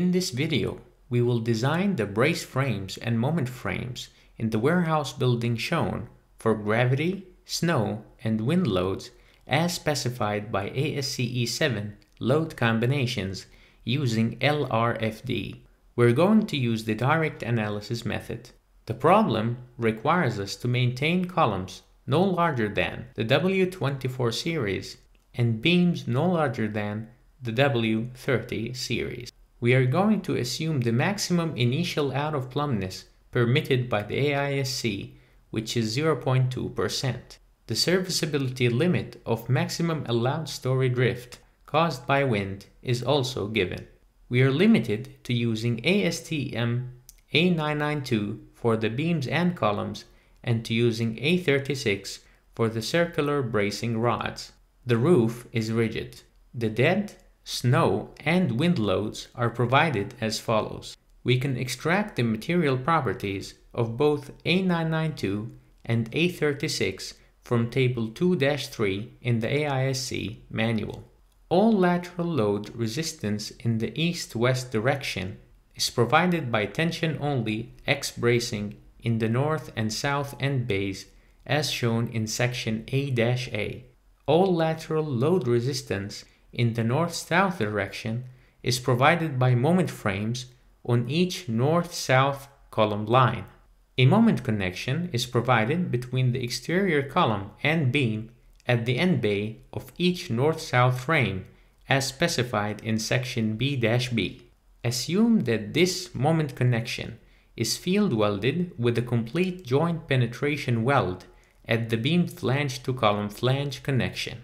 In this video, we will design the brace frames and moment frames in the warehouse building shown for gravity, snow, and wind loads as specified by ASCE 7 load combinations using LRFD. We're going to use the direct analysis method. The problem requires us to maintain columns no larger than the W24 series and beams no larger than the W30 series. We are going to assume the maximum initial out of plumbness permitted by the AISC, which is 0.2%. The serviceability limit of maximum allowed story drift caused by wind is also given. We are limited to using ASTM A992 for the beams and columns and to using A36 for the circular bracing rods. The roof is rigid. The dead, snow, and wind loads are provided as follows. We can extract the material properties of both A992 and A36 from Table 2-3 in the AISC manual. All lateral load resistance in the east-west direction is provided by tension-only X bracing in the north and south end bays as shown in section A-A. All lateral load resistance in the north-south direction is provided by moment frames on each north-south column line. A moment connection is provided between the exterior column and beam at the end bay of each north-south frame as specified in section B-B. Assume that this moment connection is field welded with a complete joint penetration weld at the beam flange to column flange connection.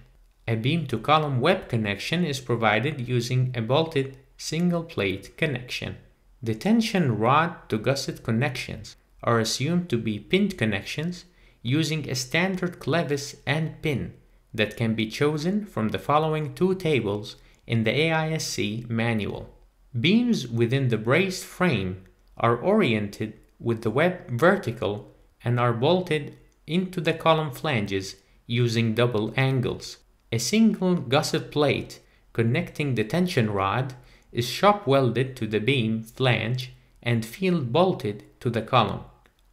A beam to column web connection is provided using a bolted single plate connection. The tension rod to gusset connections are assumed to be pinned connections using a standard clevis and pin that can be chosen from the following two tables in the AISC manual. Beams within the braced frame are oriented with the web vertical and are bolted into the column flanges using double angles. A single gusset plate connecting the tension rod is shop welded to the beam flange and field bolted to the column.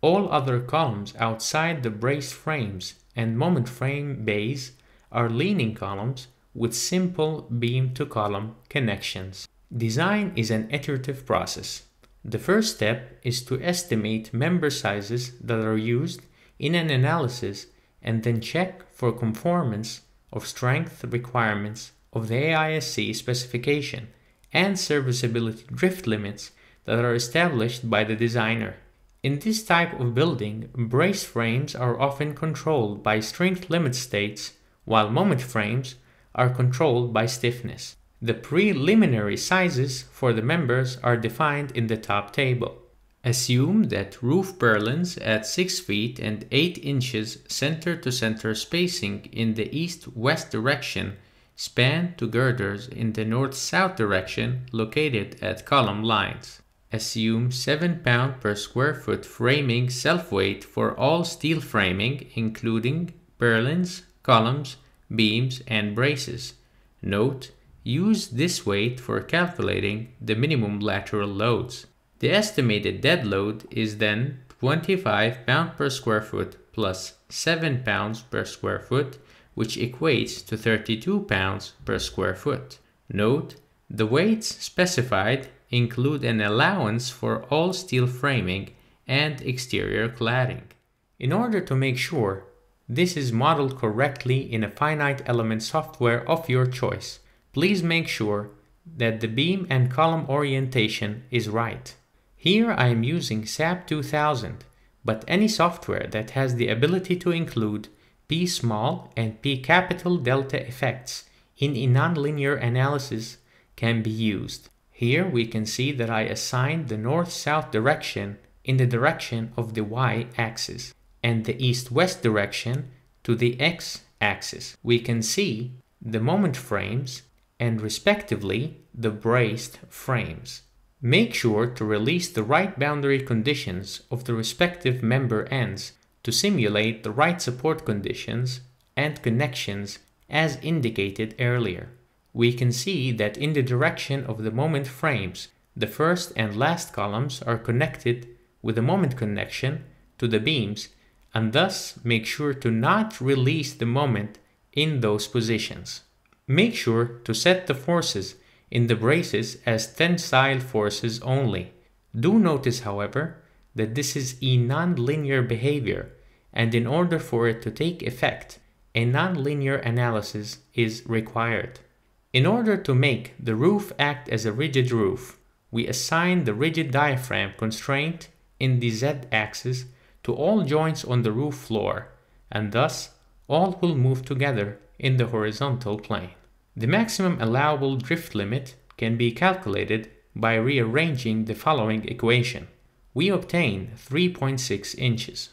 All other columns outside the brace frames and moment frame bays are leaning columns with simple beam to column connections. Design is an iterative process. The first step is to estimate member sizes that are used in an analysis and then check for conformance of strength requirements of the AISC specification and serviceability drift limits that are established by the designer. In this type of building, brace frames are often controlled by strength limit states, while moment frames are controlled by stiffness. The preliminary sizes for the members are defined in the top table. Assume that roof purlins at 6 feet and 8 inches center to center spacing in the east-west direction span to girders in the north-south direction located at column lines. Assume 7 pound per square foot framing self-weight for all steel framing including purlins, columns, beams, and braces. Note, use this weight for calculating the minimum lateral loads. The estimated dead load is then 25 pounds per square foot plus 7 pounds per square foot, which equates to 32 pounds per square foot. Note, the weights specified include an allowance for all steel framing and exterior cladding. In order to make sure this is modeled correctly in a finite element software of your choice, please make sure that the beam and column orientation is right. Here I am using SAP 2000, but any software that has the ability to include P small and P capital delta effects in a nonlinear analysis can be used. Here we can see that I assigned the north-south direction in the direction of the y-axis and the east-west direction to the x-axis. We can see the moment frames and respectively the braced frames. Make sure to release the right boundary conditions of the respective member ends to simulate the right support conditions and connections as indicated earlier. We can see that in the direction of the moment frames, the first and last columns are connected with a moment connection to the beams and thus make sure to not release the moment in those positions. Make sure to set the forces in the braces as tensile forces only. Do notice, however, that this is a nonlinear behavior, and in order for it to take effect, a nonlinear analysis is required. In order to make the roof act as a rigid roof, we assign the rigid diaphragm constraint in the z-axis to all joints on the roof floor, and thus all will move together in the horizontal plane. The maximum allowable drift limit can be calculated by rearranging the following equation. We obtain 3.6 inches.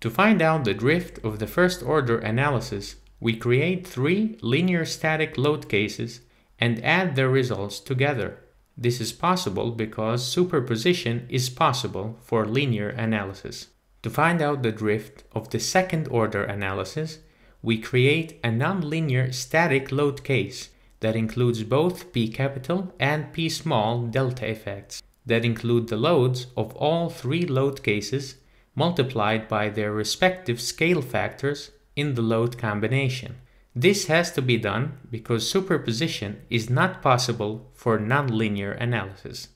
To find out the drift of the first order analysis, we create three linear static load cases and add their results together. This is possible because superposition is possible for linear analysis. To find out the drift of the second order analysis, we create a nonlinear static load case that includes both P capital and P small delta effects that include the loads of all three load cases multiplied by their respective scale factors in the load combination. This has to be done because superposition is not possible for nonlinear analysis.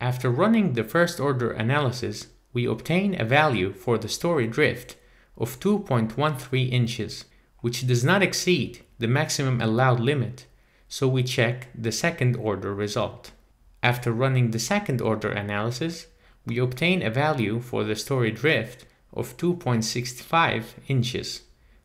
After running the first order analysis, we obtain a value for the story drift of 2.13 inches which does not exceed the maximum allowed limit, so we check the second order result. After running the second order analysis, we obtain a value for the story drift of 2.65 inches,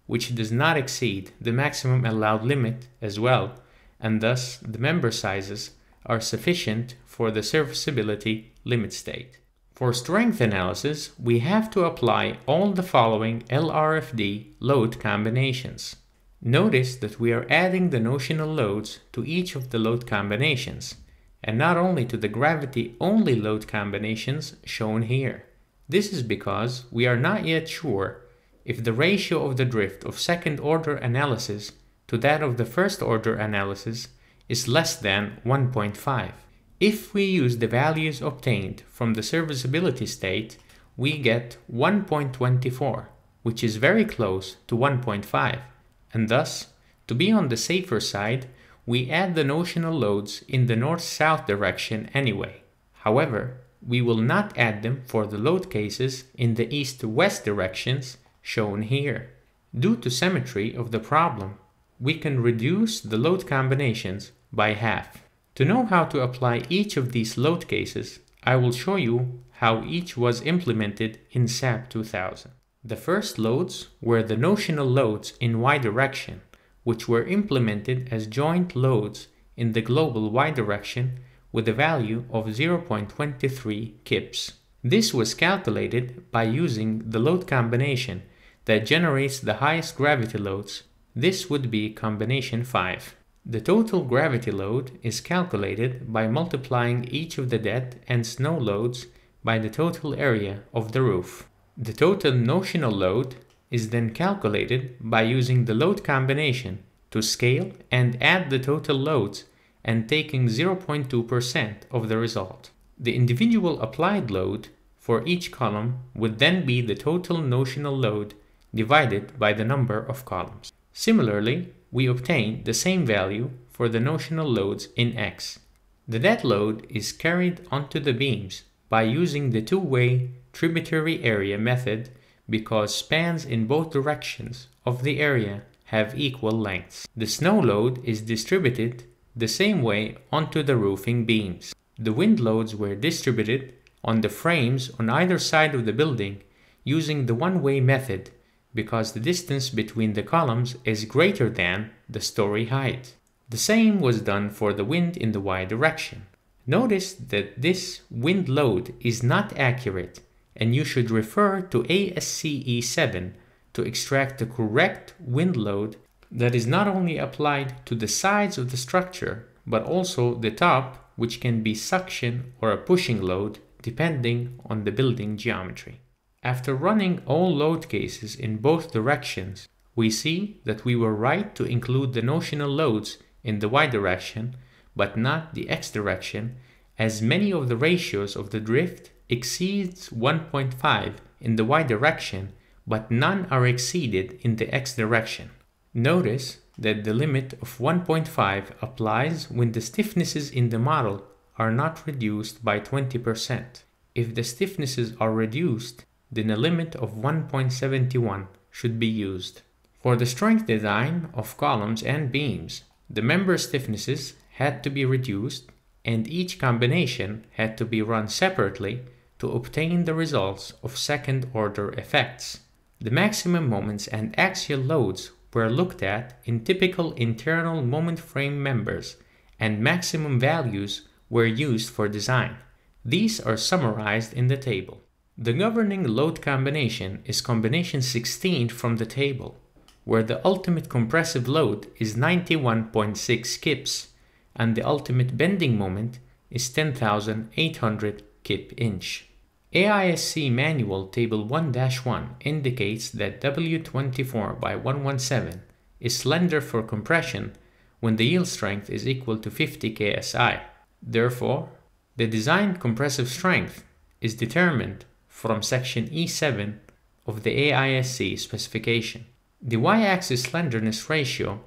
which does not exceed the maximum allowed limit as well, and thus the member sizes are sufficient for the serviceability limit state. For strength analysis, we have to apply all the following LRFD load combinations. Notice that we are adding the notional loads to each of the load combinations, and not only to the gravity-only load combinations shown here. This is because we are not yet sure if the ratio of the drift of second-order analysis to that of the first-order analysis is less than 1.5. If we use the values obtained from the serviceability state, we get 1.24, which is very close to 1.5, and thus, to be on the safer side, we add the notional loads in the north-south direction anyway. However, we will not add them for the load cases in the east-west directions shown here. Due to symmetry of the problem, we can reduce the load combinations by half. To know how to apply each of these load cases, I will show you how each was implemented in SAP 2000. The first loads were the notional loads in y direction, which were implemented as joint loads in the global y direction with a value of 0.23 kips. This was calculated by using the load combination that generates the highest gravity loads. This would be combination 5. The total gravity load is calculated by multiplying each of the dead and snow loads by the total area of the roof. The total notional load is then calculated by using the load combination to scale and add the total loads and taking 0.2% of the result. The individual applied load for each column would then be the total notional load divided by the number of columns. Similarly, we obtain the same value for the notional loads in X. The dead load is carried onto the beams by using the two-way tributary area method because spans in both directions of the area have equal lengths. The snow load is distributed the same way onto the roofing beams. The wind loads were distributed on the frames on either side of the building using the one-way method because the distance between the columns is greater than the story height. The same was done for the wind in the y direction. Notice that this wind load is not accurate and you should refer to ASCE 7 to extract the correct wind load that is not only applied to the sides of the structure but also the top which can be suction or a pushing load depending on the building geometry. After running all load cases in both directions, we see that we were right to include the notional loads in the y direction, but not the x direction, as many of the ratios of the drift exceeds 1.5 in the y direction, but none are exceeded in the x direction. Notice that the limit of 1.5 applies when the stiffnesses in the model are not reduced by 20%. If the stiffnesses are reduced, then a limit of 1.71 should be used. For the strength design of columns and beams, the member stiffnesses had to be reduced and each combination had to be run separately to obtain the results of second order effects. The maximum moments and axial loads were looked at in typical internal moment frame members and maximum values were used for design. These are summarized in the table. The governing load combination is combination 16 from the table, where the ultimate compressive load is 91.6 kips and the ultimate bending moment is 10,800 kip inch. AISC Manual Table 1-1 indicates that W24 by 117 is slender for compression when the yield strength is equal to 50 ksi. Therefore, the designed compressive strength is determined from section E7 of the AISC specification. The y-axis slenderness ratio,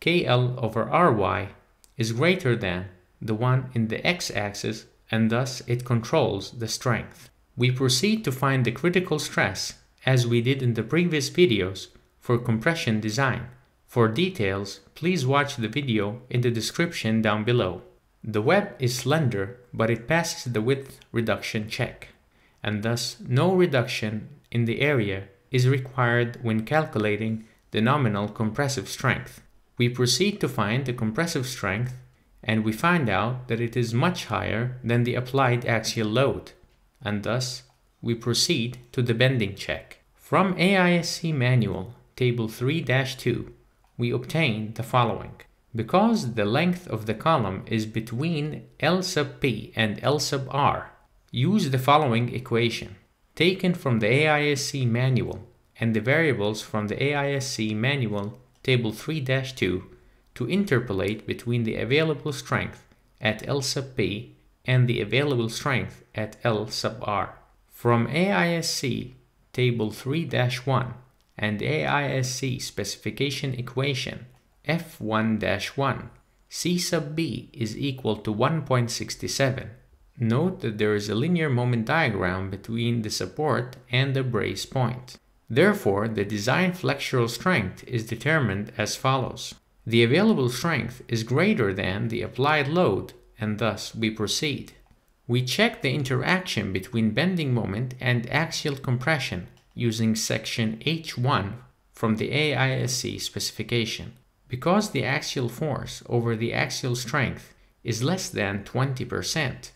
KL over Ry, is greater than the one in the x-axis and thus it controls the strength. We proceed to find the critical stress, as we did in the previous videos, for compression design. For details, please watch the video in the description down below. The web is slender, but it passes the width reduction check, and thus no reduction in the area is required when calculating the nominal compressive strength. We proceed to find the compressive strength, and we find out that it is much higher than the applied axial load and thus we proceed to the bending check. From AISC Manual, Table 3-2, we obtain the following. Because the length of the column is between L sub p and L sub r, use the following equation, taken from the AISC Manual and the variables from the AISC Manual Table 3-2 to interpolate between the available strength at L sub p and the available strength at L sub r. From AISC Table 3-1 and AISC Specification Equation F1-1, C sub b is equal to 1.67. Note that there is a linear moment diagram between the support and the brace point. Therefore, the design flexural strength is determined as follows. The available strength is greater than the applied load and thus we proceed. We check the interaction between bending moment and axial compression using section H1 from the AISC specification. Because the axial force over the axial strength is less than 20%,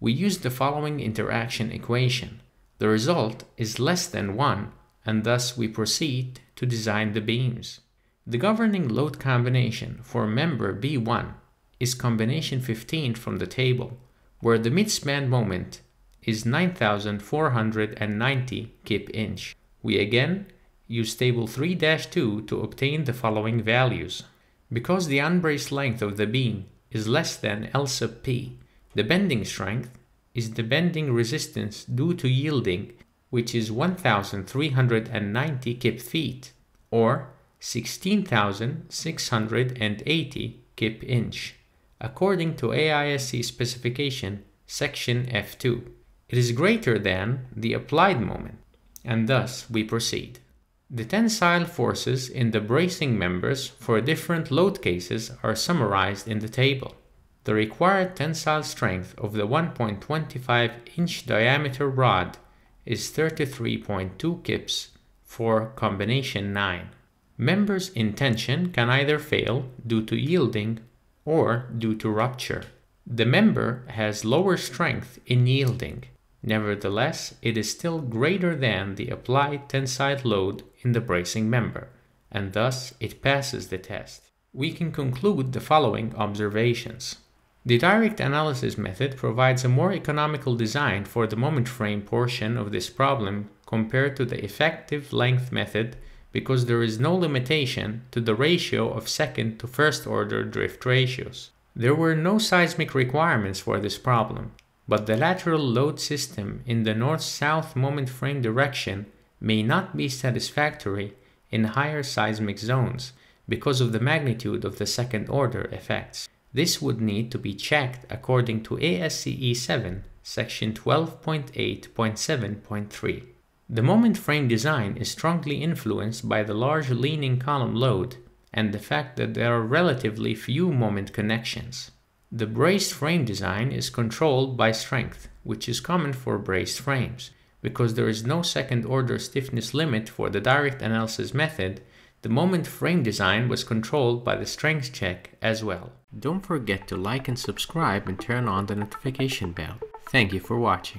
we use the following interaction equation. The result is less than 1 and thus we proceed to design the beams. The governing load combination for member B1 is combination 15 from the table, where the midspan moment is 9490 kip inch. We again use table 3-2 to obtain the following values. Because the unbraced length of the beam is less than L sub p, the bending strength is the bending resistance due to yielding, which is 1390 kip feet, or 16680 kip inch according to AISC specification section F2. It is greater than the applied moment, and thus we proceed. The tensile forces in the bracing members for different load cases are summarized in the table. The required tensile strength of the 1.25 inch diameter rod is 33.2 kips for combination 9. Members in tension can either fail due to yielding or due to rupture. The member has lower strength in yielding. Nevertheless, it is still greater than the applied tensile load in the bracing member, and thus it passes the test. We can conclude the following observations. The direct analysis method provides a more economical design for the moment frame portion of this problem compared to the effective length method because there is no limitation to the ratio of second to first order drift ratios. There were no seismic requirements for this problem, but the lateral load system in the north-south moment frame direction may not be satisfactory in higher seismic zones because of the magnitude of the second order effects. This would need to be checked according to ASCE 7, section 12.8.7.3. The moment frame design is strongly influenced by the large leaning column load and the fact that there are relatively few moment connections. The braced frame design is controlled by strength, which is common for braced frames. Because there is no second order stiffness limit for the direct analysis method, the moment frame design was controlled by the strength check as well. Don't forget to like and subscribe and turn on the notification bell. Thank you for watching.